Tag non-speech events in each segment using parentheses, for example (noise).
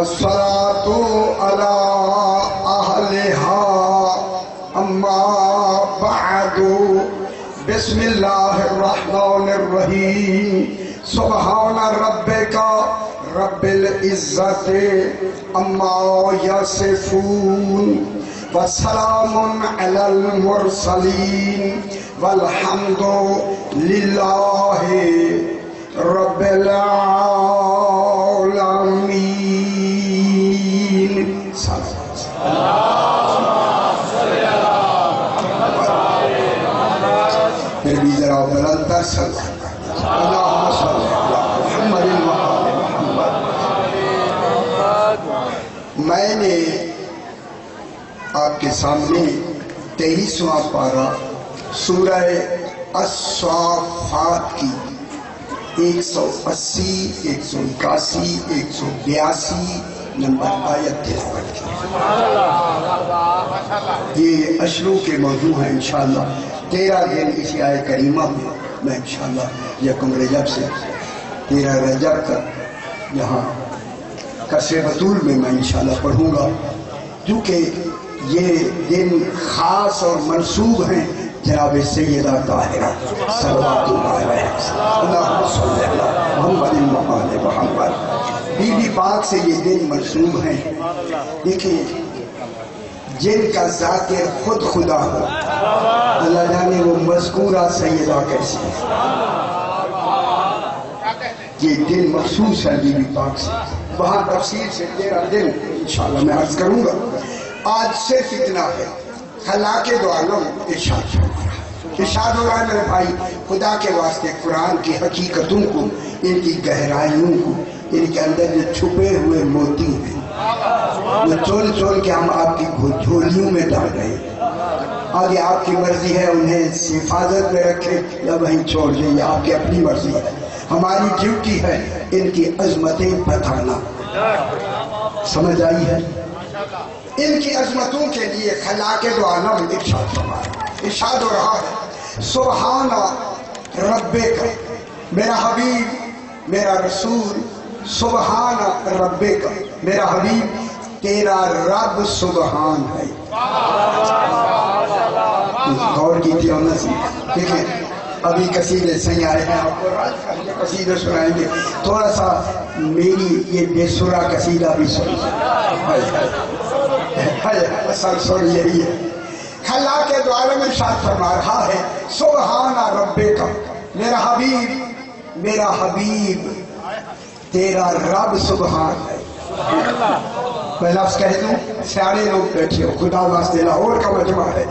والصلاة على أهلها. أما بعد، بسم الله الرحمن الرحيم. سبحان ربك رب العزة أما يصفون. وسلام على المرسلين. والحمد لله رب العالمين. صلی اللہ صلی محمد محمد میں نے آپ کے سامنے تیئیسواں پارہ سورہ الصافات کی ایک سو اسی، ایک سو اکاسی، ایک سو بیاسی نمبر آیت تلاوت کی۔ یہ اشرو کے موضوع ہیں انشاءاللہ۔ تیرہ دن اسی آئے کریمہ میں میں انشاءاللہ یکم رجب سے تیرہ رجب تک یہاں قصر بطول میں میں انشاءاللہ پڑھوں گا۔ کیونکہ یہ دن خاص اور منصوب ہیں جناب سیدہ طاہرہ صلوات اللہ علیہ اللہ صلی اللہ محمد محمد محمد۔ بی بی پاک سے یہ دن منصوب ہیں۔ دیکھیں جن کا ذاکر خود خدا ہو۔ اللہ جانے وہ مذکورہ سیدہ کیسی ہے یہ دن مخصوص ہے بی بی پاک سے۔ وہاں تفصیل سے تیرہ دن انشاءاللہ میں عرض کروں گا۔ آج صرف اتنا ہے۔ خلا دو عالم ارشاد ہو رہا ہے ارشاد ہو رہا ہے میرے بھائی، خدا کے واسطے قرآن کی حقیقتوں کو، ان کی گہرائیوں کو، ان کے اندر جو چھپے ہوئے موتی ہیں۔ وہ چول چول کے ہم آپ کی جھولیوں میں ڈال رہے ہیں۔ آگے آپ کی مرضی ہے انہیں حفاظت میں رکھے یا وہیں چھوڑ دیں یہ آپ کی اپنی مرضی ہے۔ ہماری ڈیوٹی ہے ان کی عظمتیں بتانا۔ سمجھ آئی ہے؟ ان کی عظمتوں کے لیے خلا کے دو عالم ارشاد فرمایا ارشاد ہو رہا ہے۔ سبحان رب کا میرا حبیب، میرا رسول، سبحان رب کا میرا حبیب، تیرا رب سبحان ہے۔ غور کی تھی ہونا سی دیکھیں، ابھی قصیدے صحیح آئے ہیں، آپ کو راج کر کے قصیدے سنائیں گے۔ تھوڑا سا میری یہ بے سرا قصیدہ بھی سن اصل سن یہی ہے۔ خلا کے دوارے میں شاد فرما رہا ہے، سبحان رب کا میرا حبیب میرا حبیب، تیرا رب سبحان ہے۔ میں لفظ کہہ دوں سیانے لوگ بیٹھے ہو خدا واسطے لاہور کا مجمع ہے۔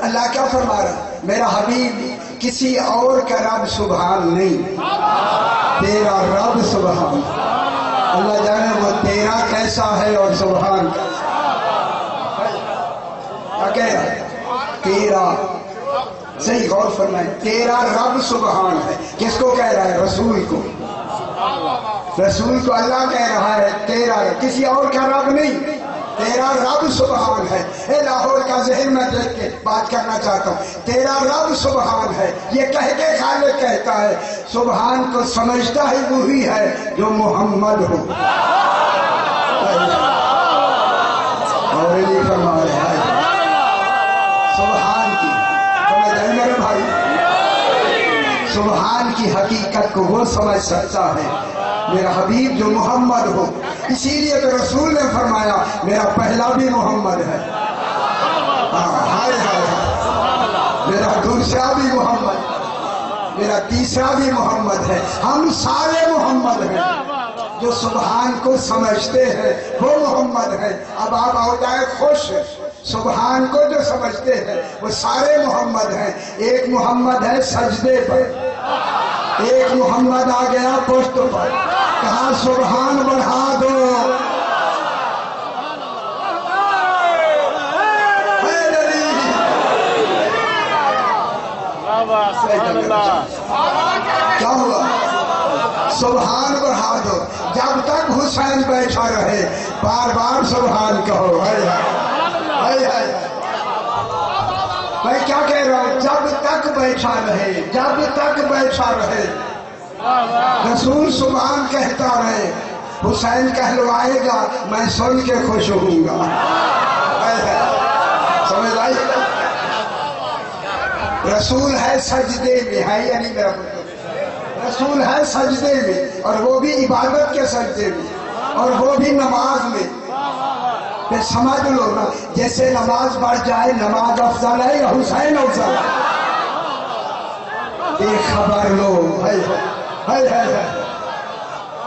اللہ کیا فرما رہا میرا حبیب کسی اور کا رب سبحان نہیں۔ تیرا رب سبحان۔ اللہ جانے وہ تیرا کیسا ہے اور سبحان۔ کیا کہہ رہا تیرا۔ صحیح غور فرمائے تیرا رب سبحان ہے۔ کس کو کہہ رہا ہے؟ رسول کو۔ رسول کو اللہ کہہ رہا ہے، تیرا کسی اور کا رب نہیں۔ تیرا رب سبحان ہے۔ اے لاہور کا ذہن میں دیکھ کے بات کرنا چاہتا ہوں۔ تیرا رب سبحان ہے۔ یہ کہہ کے خالق کہتا ہے۔ سبحان کو سمجھتا ہی وہی ہے جو محمد ہو۔ اور یہ فرما رہا ہے سبحان کی۔ سمجھ آئی میرے بھائی؟ سبحان کی حقیقت کو وہ سمجھ سکتا ہے۔ میرا حبیب جو محمد ہو، اسی لیے تو رسول نے فرمایا، میرا پہلا بھی محمد ہے۔ ہاں، ہائے ہائے میرا دوسرا بھی محمد۔ میرا تیسرا بھی محمد ہے۔ ہم سارے محمد ہیں۔ جو سبحان کو سمجھتے ہیں، وہ محمد ہے اب آپ ہو جائے خوش۔ سبحان کو جو سمجھتے ہیں، وہ سارے محمد ہیں۔ ایک محمد ہے سجدے پر۔ ایک محمد آ گیا پشت پر۔ کہا، سبحان بڑھا دو۔ کیا ہوا؟ سبحان بڑھا دو۔ جب تک حسین بیٹھا رہے، بار بار سبحان کہو۔ ہائے ہائے میں کیا کہہ رہا ہوں؟ جب تک بیٹھا رہے، جب تک بیٹھا رہے۔ رسول سبحان کہتا رہے، حسین کہلوائے گا، میں سن کے خوش ہوں گا۔ سمجھ آئی؟ رسول ہے سجدے میں، ہے یعنی میرا رسول ہے سجدے میں، اور وہ بھی عبادت کے سجدے میں، اور وہ بھی نماز میں۔ پھر سمجھ لو نا، جیسے نماز بڑھ جائے، نماز افضل ہے یا حسین افضل ہے؟ ایک خبر لو ہائے ہائے ہائے ہائے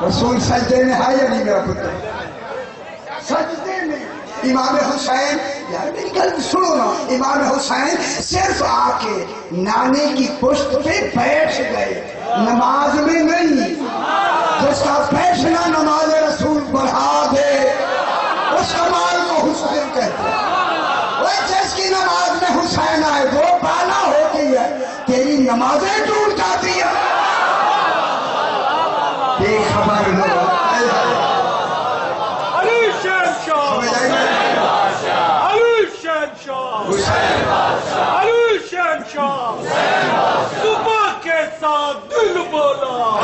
رسول سجدے میں ہے یا نہیں میرا پتر؟ سجدے میں۔ امام حسین، یار میری گل سنو نا، امام حسین صرف آ کے نانے کی پشت پہ بیٹھ گئے۔ نماز میں نہیں، جس کا بیٹھنا نماز نمازیں ٹوٹ جاتی ہیں۔ بے خبر لوگ علی شیر شاہ سمجھ آئی علی شیر شاہ حسین علی شیر شاہ صبح کے ساتھ دل بولا۔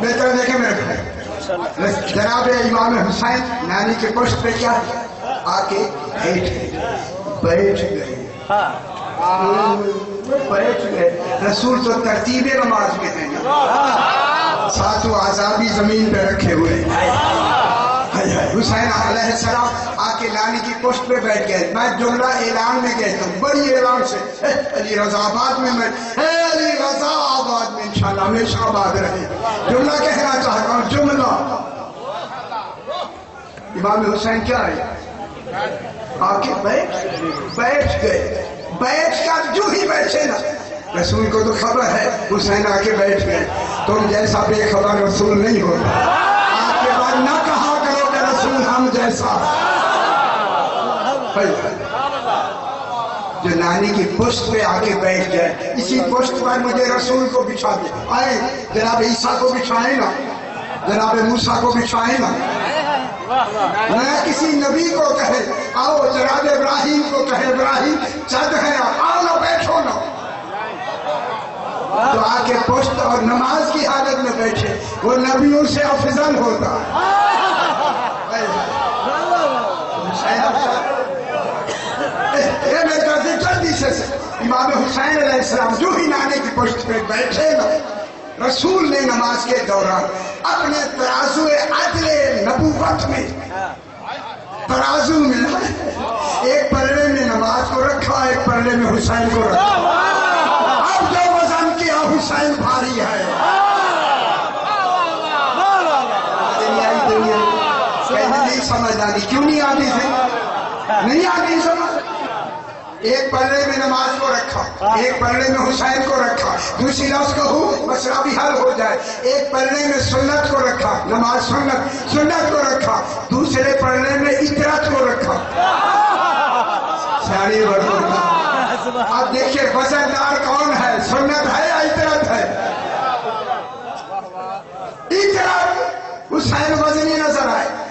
بہتر دیکھیں میرے بھائی جناب امام حسین نانی کے پشت پہ کیا؟ آ کے بیٹھ گئے بیٹھ گئے۔ ہاں۔ بیٹھ رسول تو ترتیب نماز میں ہیں۔ نا آزادی زمین پہ رکھے ہوئے۔ حسین علیہ السلام آ کے نانی کی پشت پہ بیٹھ گئے۔ میں جملہ اعلان میں کہتا ہوں۔ بڑی اعلان سے۔ علی رضا آباد میں میں۔ علی رضا آباد میں انشاءاللہ ہمیشہ آباد رہے۔ جملہ کہنا چاہتا ہوں۔ جملہ۔ امام حسین کیا ہے؟ آ بیٹھ بیٹھ گئے۔ بیٹھ کر جو ہی بیٹھے نا، رسول کو تو خبر ہے، حسین آ کے بیٹھ گئے۔ تم جیسا بے خبر رسول نہیں ہوتا آج کے بعد نہ کہا کرو کہ رسول ہم جیسا۔ جو نانی کی پشت پہ آ کے بیٹھ گئے، اسی پشت پر مجھے رسول کو بچھا دے۔ آئے، جناب عیسیٰ کو بچھائے نا۔ جناب موسیٰ کو بچھائے نا۔ نہ کسی نبی کو کہے، آؤ جناب ابراہیم کو کہے، ابراہیم، چند ہے آؤ نہ بیٹھو نہ۔ تو آ کے پشت اور نماز کی حالت میں بیٹھے، وہ نبیوں سے افضل ہوتا۔ میں جلدی سے امام حسین علیہ السلام جو ہی نانے کی پشت پہ بیٹھے نا رسول نے نماز کے دوران اپنے ترازو عدل نبوت میں ترازو میں ایک پلڑے میں نماز کو رکھا ایک پلڑے میں حسین کو رکھا۔ اب جو وزن کیا حسین بھاری ہے۔ دنیا نہیں سمجھ آتی کیوں نہیں آتی تھی نہیں آتی سمجھ؟ ایک پلڑے میں نماز کو رکھا، ایک پلڑے میں حسین کو رکھا، دوسری لفظ کہوں مسئلہ بھی حل ہو جائے۔ ایک پلڑے میں سنت کو رکھا، نماز سنت سنت کو رکھا، دوسرے پلڑے میں اطرت کو رکھا۔ سیانی بڑھ اب دیکھیے، وزندار کون ہے؟ سنت ہے یا اطرت ہے؟ اطرت حسین وزنی نظر آئے۔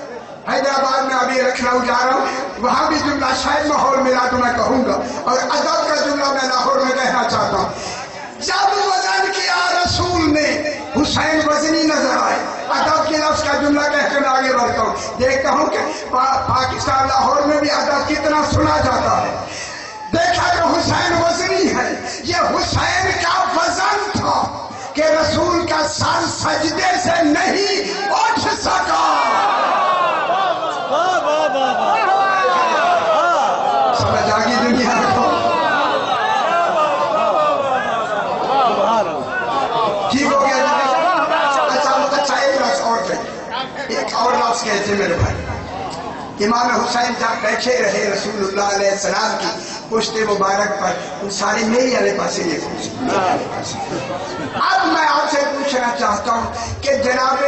حیدرآباد میں ابھی لکھنؤ جا رہا ہوں، وہاں بھی جملہ شاید ماحول ملا تو میں کہوں گا، اور ادب کا جملہ میں لاہور میں کہنا چاہتا ہوں۔ جب وزن کیا رسول نے حسین وزنی نظر آئے، ادب کے لفظ کا جملہ کہہ کر میں آگے بڑھتا ہوں۔ دیکھتا ہوں کہ پا- پاکستان، لاہور میں بھی ادب کتنا سنا جاتا ہے۔ دیکھا کہ حسین وزنی ہے، یہ حسین کا وزن تھا کہ رسول کا سر سجدے سے نہیں اٹھ سکا سمجھ آگی گئے تھے میرے بھائی۔ امام حسین جب بیٹھے رہے رسول اللہ علیہ السلام کی، پشت مبارک پر، ان سارے میری والے پاس یہ اب میں آپ سے پوچھنا چاہتا ہوں کہ جناب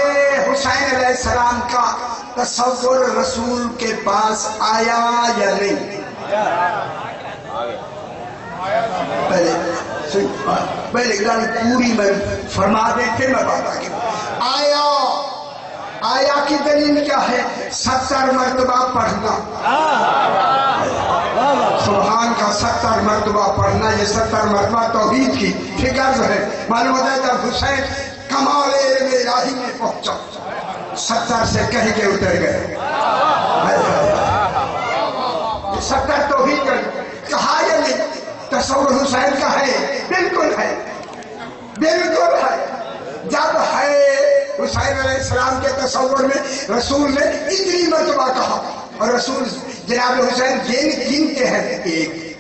حسین علیہ السلام کا تصور رسول کے پاس آیا یا نہیں؟ پہلے پہلے پوری میں فرما دے پھر میں بات آگے۔ آیا آیا کی دلیل کیا ہے؟ ستر مرتبہ پڑھنا۔ سبحان کا ستر مرتبہ پڑھنا، یہ ستر مرتبہ توحید کی فکر جو ہے، معلوم ہوتا ہے جب حسین کمال علم الہی میں پہنچا۔ ستر سے کہیں کے اتر گئے۔ ستر توحید کا کہا یا نہیں؟ تصور حسین کا ہے، بالکل ہے۔ بالکل ہے۔ جب ہے حسین علیہ السلام کے تصور میں رسول نے اتنی مرتبہ کہا اور رسول جناب حسین یہ گنتے ہیں ایک۔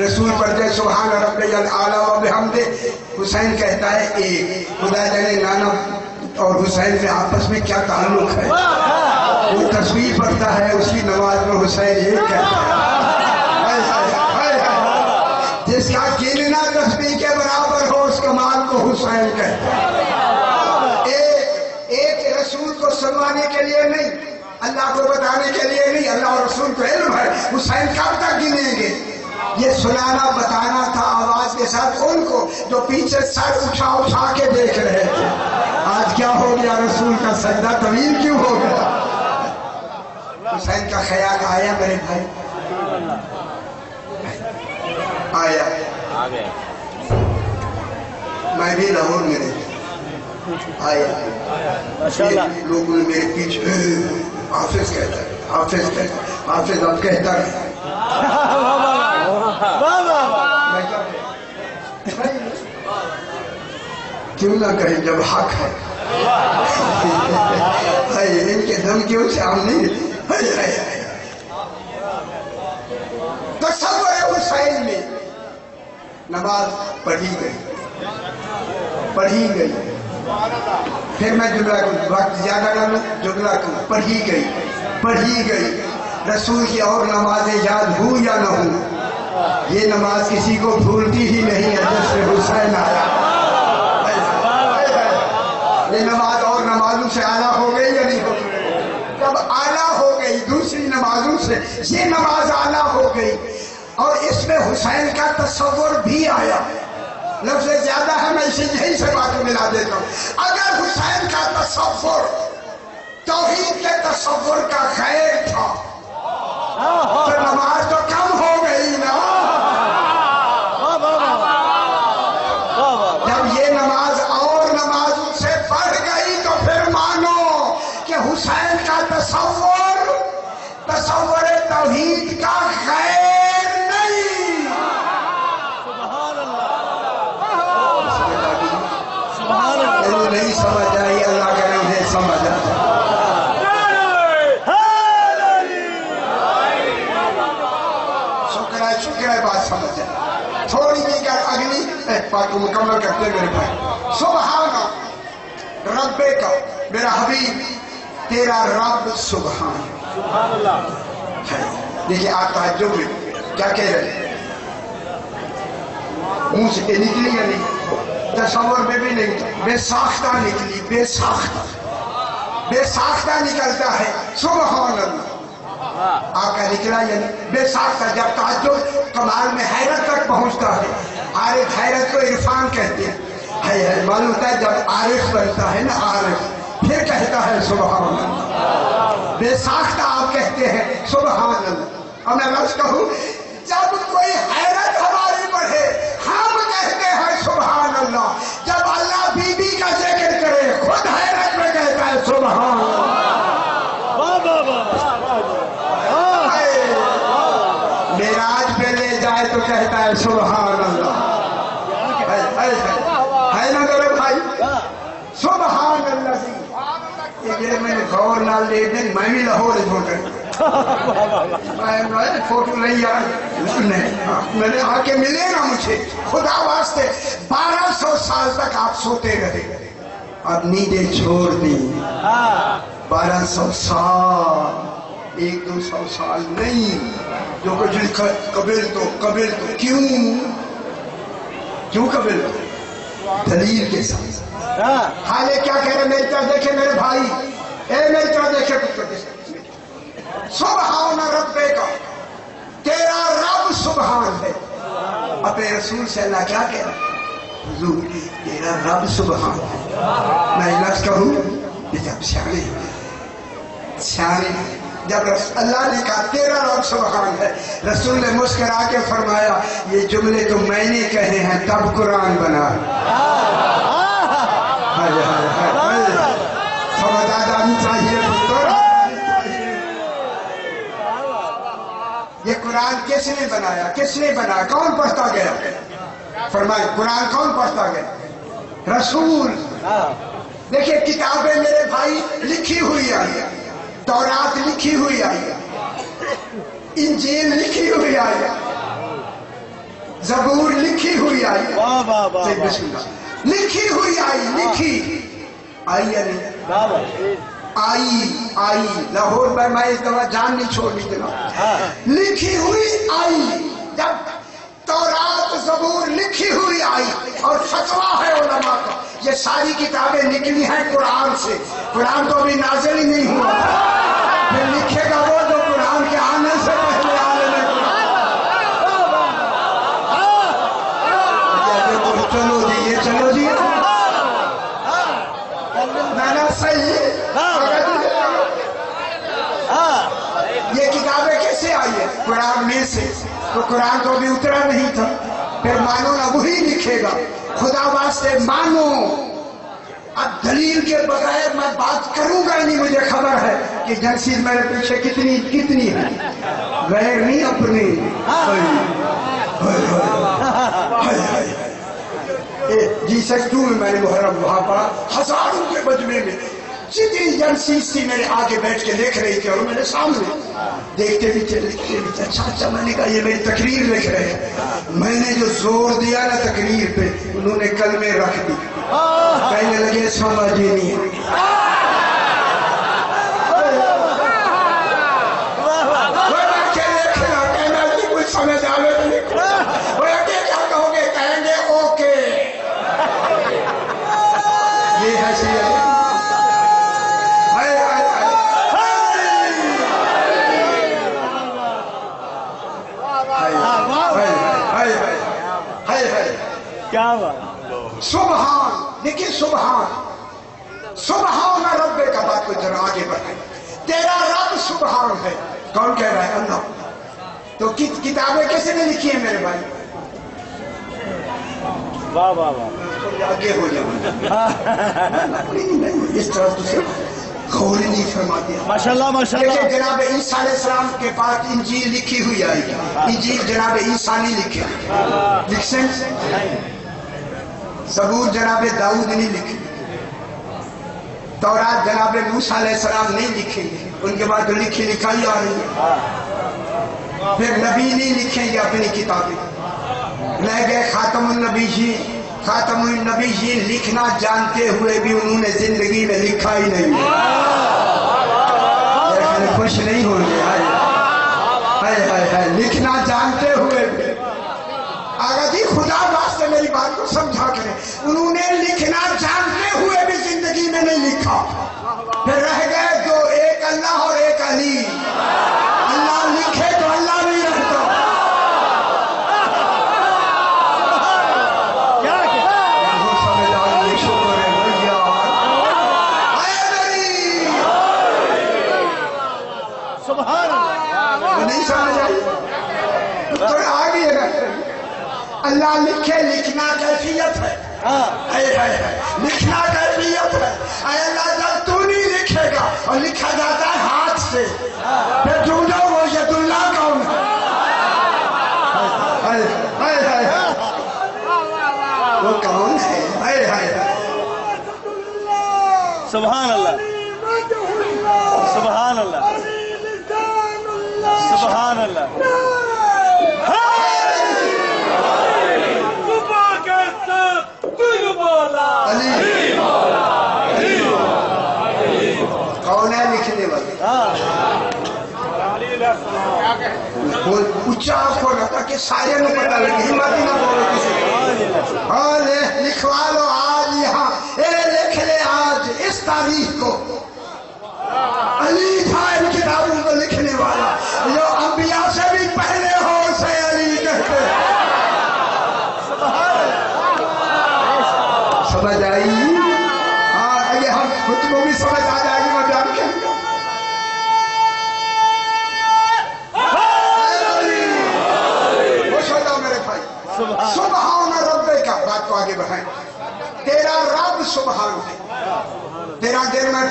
رسول پڑھتے سبحان رب العالی و بحمد حسین کہتا ہے ایک۔ خدا جانے نانا اور حسین میں آپس میں کیا تعلق ہے؟ وہ تصویر پڑھتا ہے اس کی نماز میں حسین یہ کہتا ہے۔ جس کا گننا حسین کہتا ہے ایک رسول کو سنوانے کے لیے نہیں، اللہ کو بتانے کے لیے نہیں، اللہ اور رسول کو علم ہے۔ حسین کب تک گنیں گے؟ یہ سنانا، بتانا تھا آواز کے ساتھ ان کو جو پیچھے سر اٹھا اٹھا کے دیکھ رہے تھے۔ آج کیا ہو گیا؟ رسول کا سجدہ طویل کیوں ہو گیا؟ حسین کا خیال آیا میرے بھائی؟ آیا۔ میں بھی لاہور میں رہتا آیا لوگوں نے میرے پیچھے حافظ کہتا ہے حافظ کہتا ہے حافظ اب کہتا ہے۔ کیوں نہ کہیں جب حق ہے۔ ان کے دھمکیوں سے ہم نہیں تصور حسین میں نماز پڑھی گئی۔ پڑھی گئی۔ پھر میں جملہ کو وقت زیادہ نہ لوں، جملہ کو پڑھی گئی۔ پڑھی گئی۔ رسول کی اور نمازیں یاد ہوں یا نہ ہوں؟ یہ نماز کسی کو بھولتی ہی نہیں ہے جس سے حسین آیا۔ یہ نماز اور نمازوں سے اعلیٰ ہو گئی یا نہیں ہو گئی؟ جب اعلیٰ ہو گئی، دوسری نمازوں سے یہ نماز اعلیٰ ہو گئی۔ اور اس میں حسین کا تصور بھی آیا۔ لفظ زیادہ ہے، میں اسے یہی سے باتوں ملا دیتا ہوں۔ اگر حسین کا تصور، توحید کے تصور کا خیر تھا، تو نماز تو کم ہوگا مکمل کرتے میرے بھائی۔ سبحان رب کا میرا حبیب تیرا رب سبحان۔ ہے۔ دیکھیں آپ تعجب میں کیا کہہ رہے ہیں؟ منہ سے نکلی یا نہیں؟ تصور میں بھی نہیں بے ساختہ نکلی بے ساختہ۔ بے ساختہ نکلتا ہے۔ سبحان اللہ۔ آقا نکلا یا نہیں بے ساختہ جب تعجب کمال میں حیرت تک پہنچتا ہے۔ عارف حیرت کو عرفان کہتے ہیں۔ معلوم ہوتا ہے جب عارف بنتا ہے نا عارف۔ پھر کہتا ہے سبحان اللہ۔ بے ساختہ آپ کہتے ہیں سبحان اللہ۔ اور میں لفظ کہوں جب کوئی حیرت ہماری بڑھے ہم کہتے ہیں سبحان اللہ۔ جب اللہ بی بی کا ذکر کرے خود حیرت میں کہتا ہے سبحان اللہ میراج پہ لے جائے تو کہتا ہے سبحان اللہ ہے ہے ہے ہے نا میرے بھائی سبحان اللہ سی یہ جڑے میں نے غور نال لے دیں میں بھی لاہور میں فوٹو نہیں یار۔ میں نے آ کے ملے نا مجھے۔ خدا واسطے بارہ سو سال تک آپ سوتے رہے۔ اب نیندیں چھوڑ دی بارہ سو سال ایک دو سو سال نہیں۔ جو کچھ لکھا قبل تو قبل تو کیوں؟ کیوں قبل تو؟ دلیل کے ساتھ۔ حالے کیا کہہ رہے میری طرف دیکھے میرے بھائی۔ اے میری طرف دیکھے پتر سبحان ربے کا تیرا رب سبحان ہے۔ اپنے رسول سے اللہ کیا کہہ رہا ہے؟ حضور، تیرا رب سبحان ہے۔ میں لفظ کہوں یہ جب سیانے ہیں۔ سیانے ہیں۔ جب اللہ نے کہا، تیرا رب سبحان ہے۔ رسول نے مسکرا کے فرمایا، یہ جملے تو میں نے کہے ہیں، تب قرآن بنا۔ ہائے ہائے ہائے چاہیے یہ قرآن کس نے بنایا؟ کس نے بنایا؟ کون پڑھتا گیا؟ فرمائے قرآن کون پڑھتا گیا؟ رسول۔ دیکھیں کتابیں میرے بھائی لکھی ہوئی آئی تورات لکھی ہوئی آئی انجیل لکھی ہوئی آئی زبور لکھی ہوئی آئی اللہ۔ لکھی ہوئی آئی لکھی۔ آئی یا نہیں؟ آئی آئی۔ لاہور میں میں اس دفعہ جان نہیں چھوڑنی جناب۔ لکھی ہوئی آئی۔ جب تورات زبور لکھی ہوئی آئی اور فتوا ہے علماء کا یہ ساری کتابیں نکلی ہیں قرآن سے۔ قرآن تو ابھی نازل ہی نہیں ہوا۔ پھر لکھے گا وہ جو قرآن کے آنے سے پہلے عالم قرآن چلو جی یہ چلو جی نانا صحیح یہ کتابیں کیسے آئی ہے قرآن سے تو قرآن تو ابھی اترا نہیں تھا۔ پھر مانو نہ وہی لکھے گا۔ خدا واسطے مانو۔ اب دلیل کے بغیر میں بات کروں گا نہیں مجھے خبر ہے کہ جنسیز میرے پیچھے کتنی کتنی ہے۔ غیر نہیں اپنی۔ ہائے، ہائے، جی سکتوں میں میں نے محرم وہاں پڑھا۔ ہزاروں کے مجمع میں۔ جتنی جنسیز تھی میرے آگے بیٹھ کے دیکھ رہی تھی اور میرے سامنے دیکھتے بھی تھے لکھتے بھی تھے اچھا اچھا میں نے کہا یہ میری تقریر لکھ رہے ہیں۔ میں نے جو زور دیا نا تقریر پہ، انہوں نے کلمے رکھ دی کہنے لگے، سمجھ ہی نہیں ہے۔ وہ سبحان دیکھیے سبحان۔ سبحان رب کا بات کو ذرا آگے بڑھائیں تیرا رب سبحان ہے۔ کون کہہ رہا ہے؟ اللہ۔ تو کت- کتابیں کیسے نے لکھی ہیں میرے بھائی؟ واہ واہ واہ۔ آگے ہو جاؤ۔ نہیں اس طرح تو غور ہی نہیں فرما دیا ماشاء اللہ ماشاء دیکھیں جناب عیسیٰ علیہ السلام کے پاس انجیل لکھی ہوئی آئی۔ انجیل جناب عیسیٰ نہیں لکھی۔ لکھ سکتے زبور جناب داؤد نہیں لکھی تورات جناب موسیٰ علیہ السلام نہیں لکھی ان کے بعد جو لکھی لکھائی آ رہی ہے۔ پھر نبی نہیں لکھیں گے اپنی کتابیں۔ لے گئے خاتم النبی جی خاتم النبی جی لکھنا جانتے ہوئے بھی انہوں نے زندگی میں لکھا ہی نہیں۔ خوش نہیں ہوں گے۔ لکھنا جانتے ہوئے بھی جی خدا واسطے میری بات کو سمجھا کریں۔ انہوں نے لکھنا جانتے ہوئے بھی زندگی میں نہیں لکھا۔ پھر رہ گئے جو ایک اللہ اور ایک علی۔ چار ہوتا کہ سارے میں بتا ہاں لے ہم لکھوا لو آج یہاں۔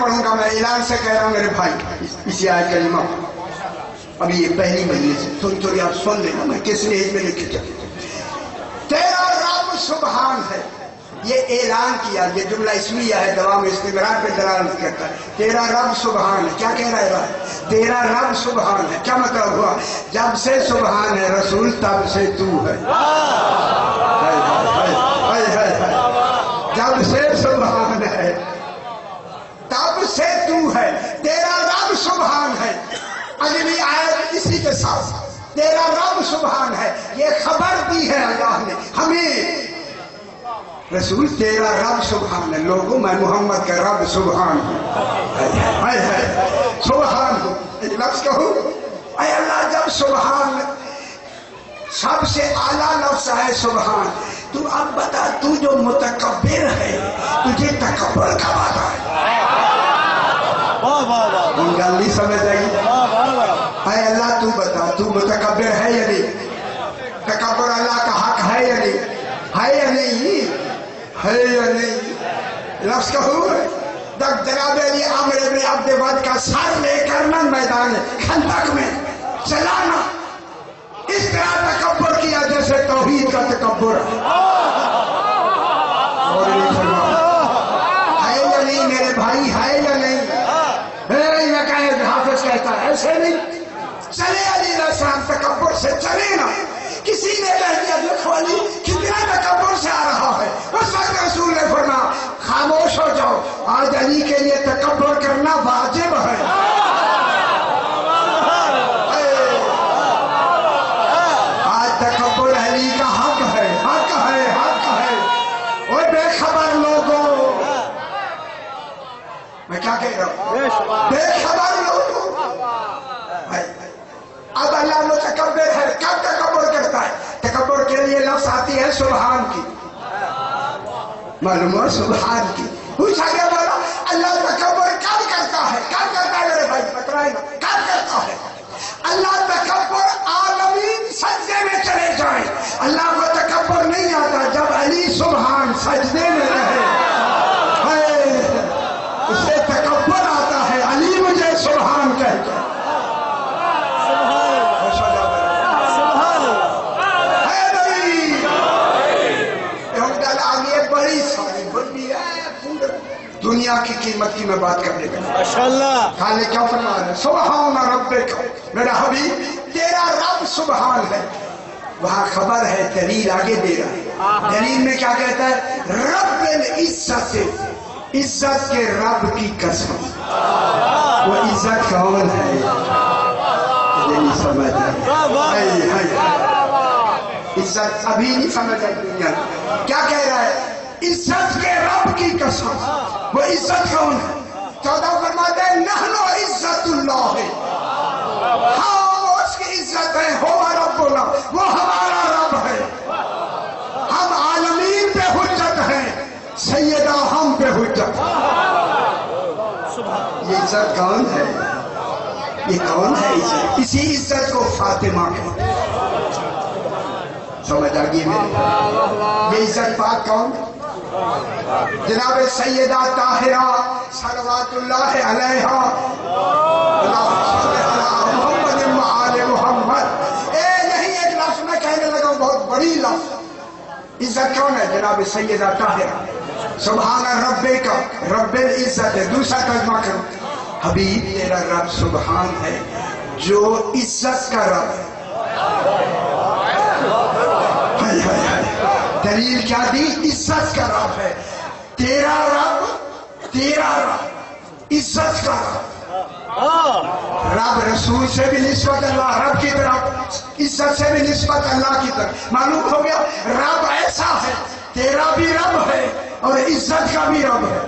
پڑھوں گا میں اعلان سے کہہ رہا ہوں، میرے بھائی اسی آیت کریمہ اب یہ پہلی مہینے سے تھوڑی تھوڑی آپ سن لینا میں کس لحظ میں لکھ جاتی تیرا رب سبحان ہے۔ یہ اعلان کیا، یہ جملہ اس لیے ہے دوام استمرار پہ دلالت کرتا ہے۔ تیرا رب سبحان ہے، کیا کہہ رہا ہے رب تیرا رب سبحان ہے۔ کیا مطلب ہوا؟ جب سے سبحان ہے رسول، تب سے تو ہے۔ اگلی آیت اسی کے ساتھ۔ تیرا رب سبحان ہے یہ خبر دی ہے اللہ نے ہمیں۔ رسول تیرا رب سبحان ہے لوگوں میں محمد کا رب سبحان ہوں۔ سبحان ہوں۔ ایک لفظ کہوں؟ اے اللہ جب سبحان سب سے اعلیٰ لفظ ہے سبحان تو اب بتا تو جو متکبر ہے تجھے تکبر کا وعدہ ہے۔ واہ گل نہیں سمجھ آئی اے اللہ، تو بتا تو متقبر ہے یا نہیں؟ تقبر اللہ کا حق ہے یا نہیں؟ ہے یا نہیں؟ ہے یا نہیں؟ لفظ کا حور تک جناب علی عمر ابن عبد ود کا سر لے کر من میدان خندق میں چلانا۔ اس طرح تکبر کیا، جیسے توحید کا تکبر۔ اور ہے یا نہیں میرے بھائی؟ ہے یا نہیں؟ میرے میں کہے حافظ کہتا ہے، ایسے نہیں۔ چلے علی السلام تکبر سے چلے نا۔ کسی نے کہہ دیکھو علی، کتنا تکبر سے آ رہا ہے۔ اس وقت رسول نے فرمایا، خاموش ہو جاؤ، آج علی کے لیے تکبر کرنا بات سبحان کی۔ معلوم ہو سبحان کی۔ اس آگے بولا اللہ تکبر کب کرتا ہے؟ کب کرتا ہے میرے بھائی؟ بتلائے نا۔ کی قیمت کی میں بات کرنے لگا اللہ کیا فرما رہا ہے سبحان رب میرا حبیب تیرا رب سبحان ہے۔ وہاں خبر ہے دلیل آگے دے رہا ہے۔ دلیل میں کیا کہتا ہے؟ رب العزت سے عزت کے رب کی قسم۔ وہ عزت کون ہے؟ نہیں سمجھ آئی عزت ابھی نہیں سمجھ آئی دنیا کیا کہہ رہا ہے؟ عزت کے رب کی قسم وہ عزت کون ہے؟ چودہ فرما دے نحنو عزت اللہ۔ ہے ہاں وہ اس کی عزت ہے ہوا رب اللہ وہ ہمارا رب ہے۔ ہم عالمین پہ حجت ہیں سیدہ ہم پہ حجت۔ ہیں یہ عزت کون ہے؟ یہ کون ہے عزت؟ اسی عزت کو فاطمہ کہتے ہیں۔ سمجھ آگی میرے یہ عزت پاک کون ہے؟ جناب سیدہ طاہرہ صلوات اللہ علیہ محمد محمد محمد. اے نہیں، ایک لفظ میں کہنے لگا بہت بڑی لفظ. عزت کون ہے جناب سیدہ طاہرہ؟ سبحان رب کا رب العزت. ہے دوسرا ترجمہ کرو. حبیب، تیرا رب سبحان ہے، جو عزت کا رب ہے. دلیل کیا دی عزت کا رب ہے۔ تیرا رب تیرا رب، عزت کا رب۔ رب رسول سے بھی نسبت اللہ، رب کی طرف، عزت سے بھی نسبت اللہ کی طرف۔ معلوم ہو گیا، رب ایسا ہے، تیرا بھی رب ہے اور عزت کا بھی رب ہے۔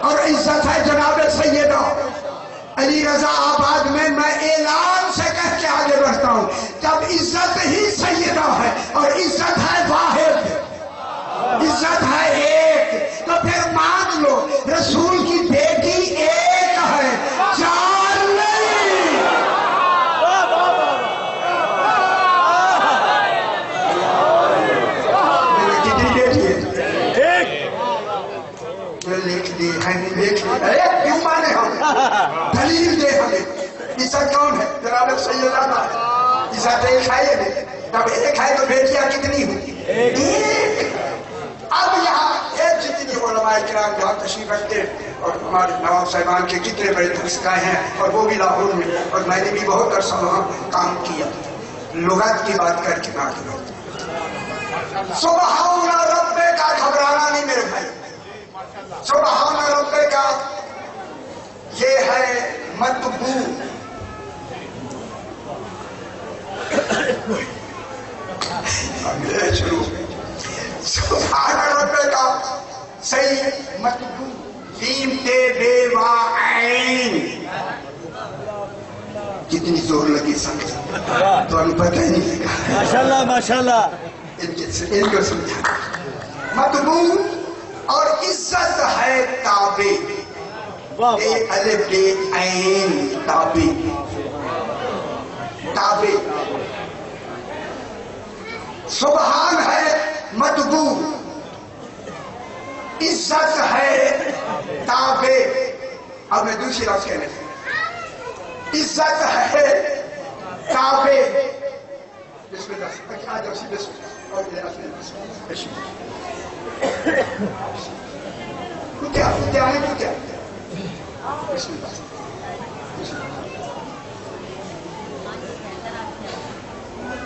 اور عزت ہے جناب سیدہ۔ علی رضا آباد میں میں اعلان سے کہہ کے آگے بڑھتا ہوں، جب عزت ہی سیدہ ہے اور عزت ہے واحد، عزت ہے عزت کون ہے؟ جناب سیدہ کا ہے عزت ایک ہے۔ جب ایک ہے تو بیٹیاں کتنی ہوئی ایک۔ اب یہاں ایک جتنی علماء کرام جہاں تشریف رکھتے ہیں اور ہمارے نواب صاحبان کے کتنے بڑے دھسکائے ہیں اور وہ بھی لاہور میں۔ اور میں نے بھی بہت عرصہ وہاں کام کیا۔ لغت کی بات کر کے نہ کرو سبحان ربے کا گھبرانا نہیں میرے بھائی۔ سبحان ربے کا یہ ہے مطبوع۔ شروع ربے کا صحیح مطبوع تین تے بے وا عین کتنی زور لگی سمجھ تو ان پتہ ہی نہیں لگا۔ ما شاء الله ما شاء الله ان کو سمجھا۔ مطبوع اور عزت ہے تابع۔ بابا الف بے عین تابع۔ تابع۔ سبحان ہے مطبوع عزت ہے، تابع۔ اب میں دوسری لفظ کہنے لگا عزت ہے، تابع۔ بسم اللہ آج اسی بسم اللہ اور بسم اللہ کیا ہے کیا؟ بسم اللہ۔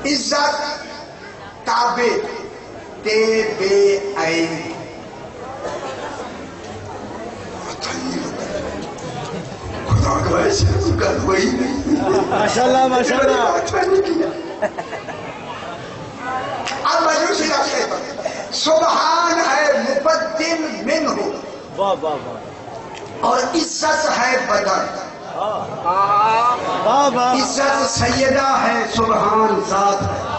عزت تابع تے بے عین۔ خدا کا ایسے گل نہیں۔ ما شاء الله ما شاء الله اب مجوسی سبحان ہے مبدل من ہو اور عزت ہے بدل عزت سیدہ ہے سبحان ذات ہے۔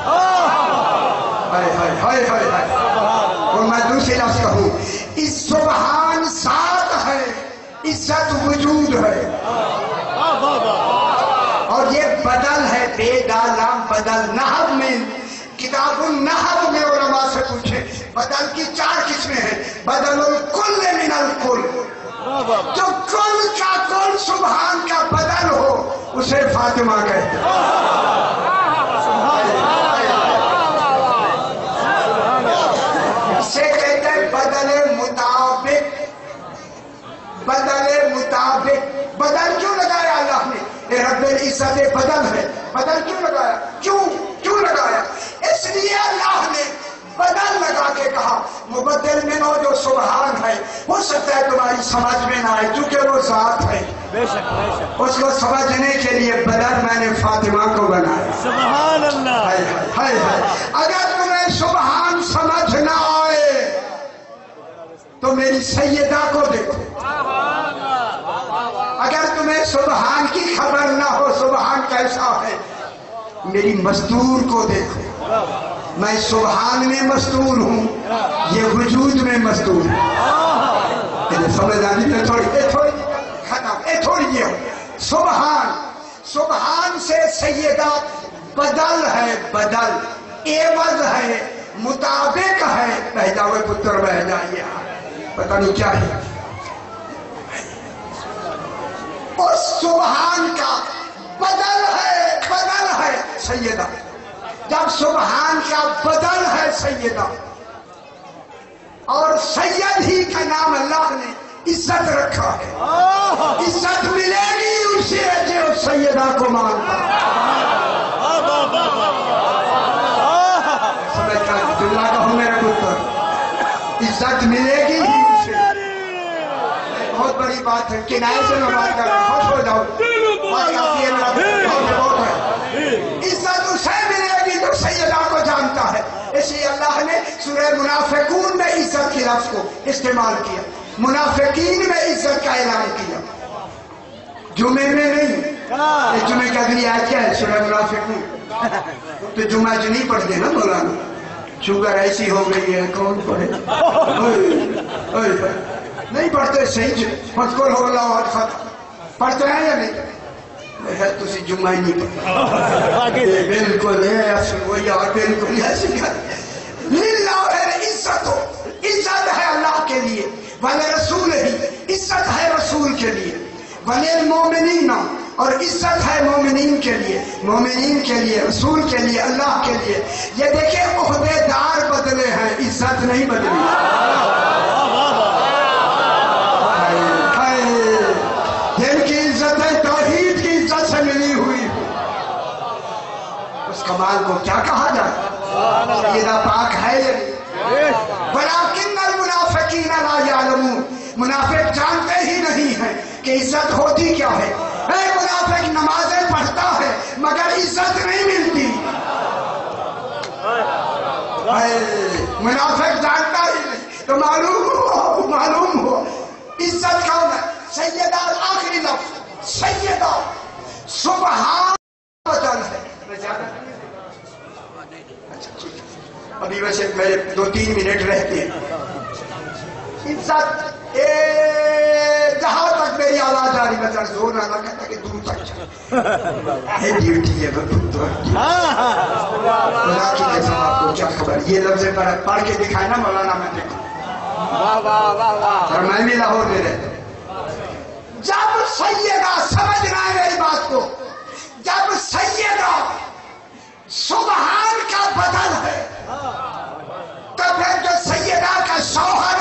اور میں دوسری لفظ کہوں، اس سبحان ذات ہے، عزت وجود ہے۔ اور یہ بدل ہے، بے دالام بدل نحب میں۔ کتاب النحب میں علماء سے پوچھے، بدل کی چار قسمیں ہیں۔ بدل الکل من الکل۔ جو کل کا کل سبحان کا بدل ہو، اسے فاطمہ کہتے ہیں اسے کہتے ہیں بدل مطابق بدل مطابق بدل کیوں لگایا اللہ نے؟ اے رب العزت بدل ہے۔ بدل کیوں لگایا؟ کیوں؟ کیوں لگایا؟ اس لیے اللہ نے بدل لگا کے کہا مبدل میں نو جو سبحان ہے ہو سکتا ہے تمہاری سمجھ میں نہ آئے کیونکہ وہ ذات ہے۔ بے شک بے شک۔ اس کو سمجھنے کے لیے بدل میں نے فاطمہ کو بنایا۔ سبحان اللہ۔ ہائے ہائے اگر تمہیں سبحان سمجھ نہ آئے تو میری سیدہ کو دیکھو۔ اگر تمہیں سبحان کی خبر نہ ہو، سبحان کیسا ہے؟ میری مزدور کو دیکھو۔ میں سبحان میں مزدور ہوں، یہ وجود میں مزدور ہوں۔ سمجھ آنی تو تھوڑی، اے تھوڑی، ختم، اے تھوڑی یہ ہو۔ سبحان سبحان سے سیدہ بدل ہے، بدل۔ ایوز ہے، مطابق ہے۔ بہجا ہوئے پتر بہ جائیے پتہ نہیں کیا ہے اس سبحان کا بدل ہے بدل ہے، سیدہ۔ جب سبحان کا بدل ہے، سیدہ۔ اور سید ہی کا نام اللہ نے عزت رکھا ہے۔ عزت ملے گی اسے جو سیدہ کو مانتا۔ سمجھتا ہے میرے پتر۔ عزت ملے گی بڑی بات ہے کنائے سے میں بات کر رہا ہوں خوش ہو جاؤ۔ بہت کافی ہے میرا بہت بہت ہے۔ اس عزت اسے ملے گی تو سیدہ کو جانتا ہے۔ اسی اللہ نے سورہ منافقون میں عزت کی لفظ کو استعمال کیا۔ منافقین میں عزت کا اعلان کیا۔ جمعے میں نہیں۔ ہاں۔ جمعے کا اگلی آج کیا ہے سورہ منافقون؟ تو جمعہ جو نہیں پڑھ دے نا مولانا شوگر ایسی ہو گئی ہے کون پڑھے؟ (laughs) نہیں پڑھتے صحیح جو مذکور ہو اللہ اور خط پڑھتے ہیں یا نہیں؟ ہے تسی جمعہ ہی نہیں پڑھتے بلکل ہے اصل وہی اور بالکل۔ ہے سکھا للہ ہے عزت ہو۔ عزت ہے اللہ کے لیے بھلے رسول ہی عزت ہے رسول کے لیے۔ بھلے مومنین اور عزت ہے مومنین کے لیے۔ مومنین کے لیے رسول کے لیے اللہ کے لیے۔ یہ دیکھیں عہدے دار بدلے ہیں عزت نہیں بدلی۔ جمال کو کیا کہا جائے؟ سیدہ پاک ہے یہ۔ بلاکن المنافقین لا یعلمون۔ منافق جانتے ہی نہیں ہیں کہ عزت ہوتی کیا ہے۔ اے منافق نمازیں پڑھتا ہے مگر عزت نہیں ملتی۔ منافق جانتا ہی نہیں۔ تو معلوم ہو معلوم ہو۔ عزت کون ہے؟ سیدہ آخری لفظ سیدہ۔ سبحان وطن ہے ابھی ویسے میرے دو تین منٹ رہتے ہیں عزت جہاں تک میری آواز آ رہی بتا زور آنا کہتا کہ دور تک چل ڈیوٹی ہے خدا کی قسم آپ کو کیا خبر؟ یہ لفظ پڑھ کے دکھائے نا مولانا میں نے اور میں بھی لاہور میں رہتا جب سیدہ سمجھ رہا ہے میری بات کو جب سیدہ سبحان کا بدن ہے۔ تو پھر جو سیدہ کا شوہر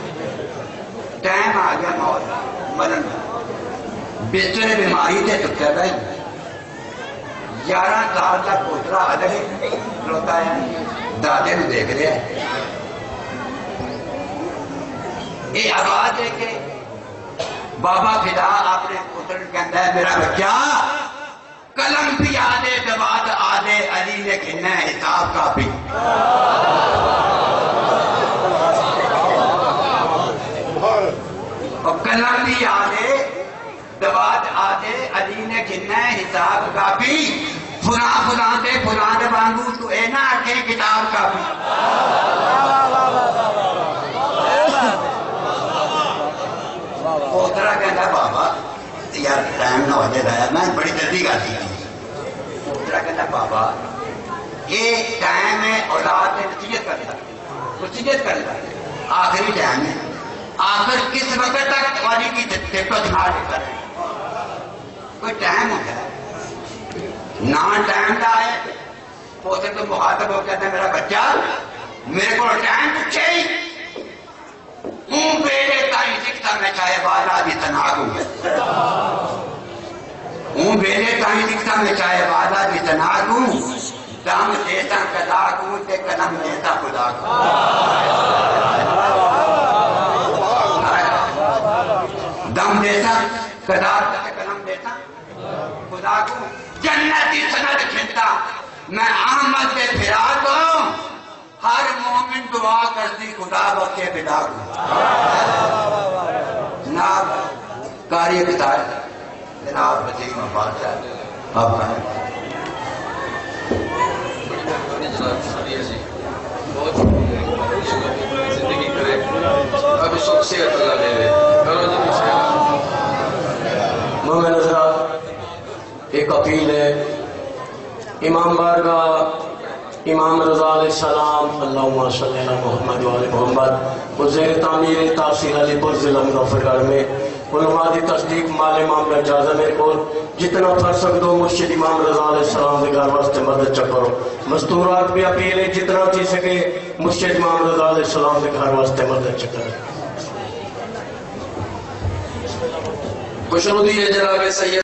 ٹائم آ گیا موت مرن بستر بیماری سے چھٹا بھائی گیارہ سال کا پوترا آ ہے۔ روتا ہے۔ دادے نو دیکھ رہے ہے۔ یہ آواز ہے کہ بابا فدا اپنے پوتر کہتا ہے، میرا بچہ کلم بھی آدھے جواد آدھے، علی نے کھلنا ہے، حساب کا بھی ಕಲಂಬಿ ಆದೆ ದವಾದ ಆದೆ ಅಧೀನ ಗಿನ್ನ ಹಿಸಾಬ್ ಕಾಪಿ فنا فنا دے فنا دے بانگو تو اے نا اکھیں کتاب کاپی پوترا کہتا بابا، یار ٹائم نہ ہوتے رہا میں بڑی جلدی گاتی تھی۔ پوترا کہتا بابا، یہ ٹائم ہے، اولاد نے نتیجت کر لیا کرتا کر لیا آخری ٹائم ہے۔ آخر کس وقت تک پانی کی جتے کو جھاڑ کریں کوئی ٹائم ہوتا ہے نہ ٹائم کا آئے۔ پوتے کو مخاطب ہو کہتے ہیں، میرا بچہ، میرے کو ٹائم پوچھے ہی۔ ہوں بیڑے تاری سکتا میں چاہے والا بھی تنہا ہوں ہوں بیڑے تاری سکتا میں چاہے والا بھی تنہا ہوں دم دیتا کدا کوں تے قدم دیتا، خدا کوں کدا تے قدم دیتا خدا کو جنتی سند کھنتا میں احمد کے پھرا کو ہر مومن دعا کرتی، خدا بکے بدا کو۔ جناب، کاری کتاب جناب وزیر مفاد صاحب آپ کا زندگی کرے اب اس وقت صحت اللہ دے دے کرو جی محمد حضرات ایک اپیل ہے، امام بارگاہ، امام رضا علیہ السلام، اللہم صلی اللہ محمد و محمد و زیر تعمیر تحصیل علی پر ضلع مظفرگڑھ میں علماء دی تصدیق مال امام کا اجازت میرے کو جتنا پڑھ سکتو مرشد امام رضا علیہ السلام دے گھر واسطے مدد چکرو مستورات بھی اپیل ہے، جتنا تھی سکے، مرشد امام رضا علیہ السلام دے گھر واسطے مدد چکرو خوشنودی ہے جناب سید۔